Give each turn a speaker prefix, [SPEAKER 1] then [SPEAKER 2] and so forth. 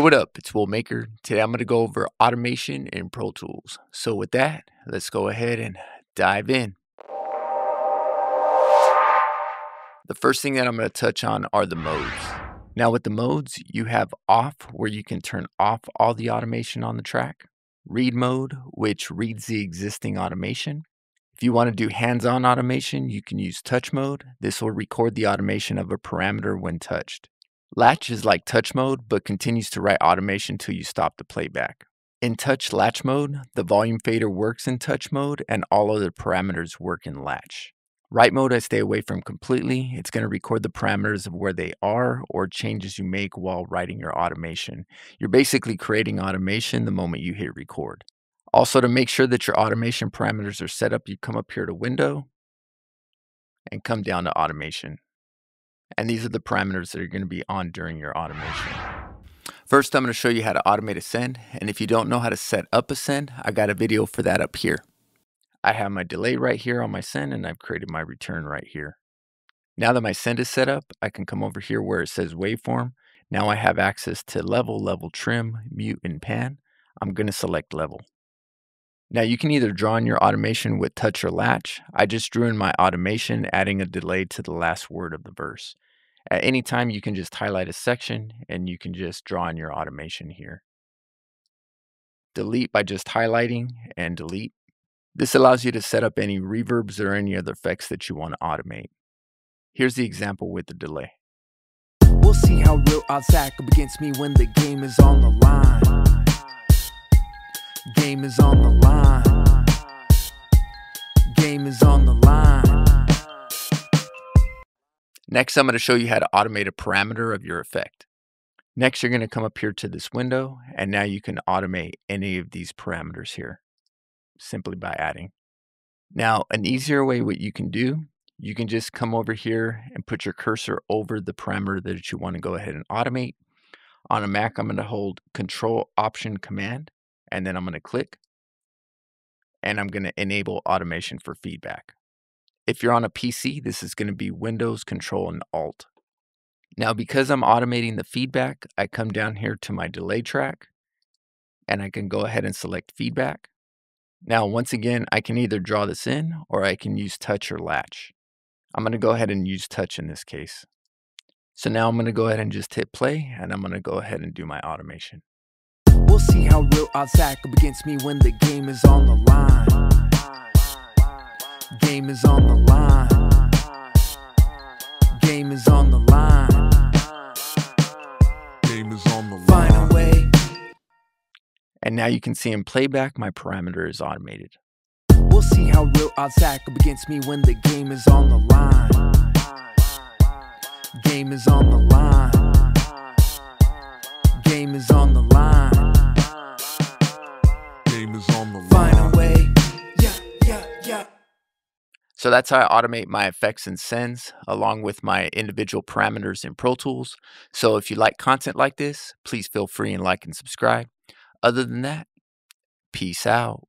[SPEAKER 1] what up? It's Wil Maker. Today I'm going to go over automation in Pro Tools. So with that, let's go ahead and dive in. The first thing that I'm going to touch on are the modes. Now with the modes, you have off where you can turn off all the automation on the track. Read mode, which reads the existing automation. If you want to do hands-on automation, you can use touch mode. This will record the automation of a parameter when touched. Latch is like touch mode, but continues to write automation till you stop the playback. In touch latch mode, the volume fader works in touch mode and all other parameters work in latch. Write mode I stay away from completely. It's going to record the parameters of where they are or changes you make while writing your automation. You're basically creating automation the moment you hit record. Also to make sure that your automation parameters are set up, you come up here to window and come down to automation. And these are the parameters that are going to be on during your automation. First, I'm going to show you how to automate a send. And if you don't know how to set up a send, I got a video for that up here. I have my delay right here on my send and I've created my return right here. Now that my send is set up, I can come over here where it says waveform. Now I have access to level, level trim, mute, and pan. I'm going to select level. Now you can either draw in your automation with touch or latch. I just drew in my automation, adding a delay to the last word of the verse. At any time, you can just highlight a section and you can just draw in your automation here. Delete by just highlighting and delete. This allows you to set up any reverbs or any other effects that you want to automate. Here's the example with the delay. We'll see how real odds stack up against me when the game is on the line. Game is on the line. Game is on the line. Next, I'm going to show you how to automate a parameter of your effect. Next, you're going to come up here to this window, and now you can automate any of these parameters here simply by adding. Now, an easier way what you can do, you can just come over here and put your cursor over the parameter that you want to go ahead and automate. On a Mac, I'm going to hold Control Option Command, and then I'm going to click and I'm going to enable automation for feedback. If you're on a PC, this is going to be Windows Control and Alt. Now, because I'm automating the feedback, I come down here to my delay track and I can go ahead and select feedback. Now, once again, I can either draw this in or I can use touch or latch. I'm going to go ahead and use touch in this case. So now I'm going to go ahead and just hit play and I'm going to go ahead and do my automation. We'll see how real odds stack up against me when the game is on the line. Game is on the line. Game is on the line. Game is on the line. Find a way. And now you can see in playback, my parameter is automated. We'll see how real odds stack up against me when the game is on the line. Game is on the line. So that's how I automate my effects and sends along with my individual parameters in Pro Tools. So if you like content like this, please feel free and like and subscribe. Other than that, peace out.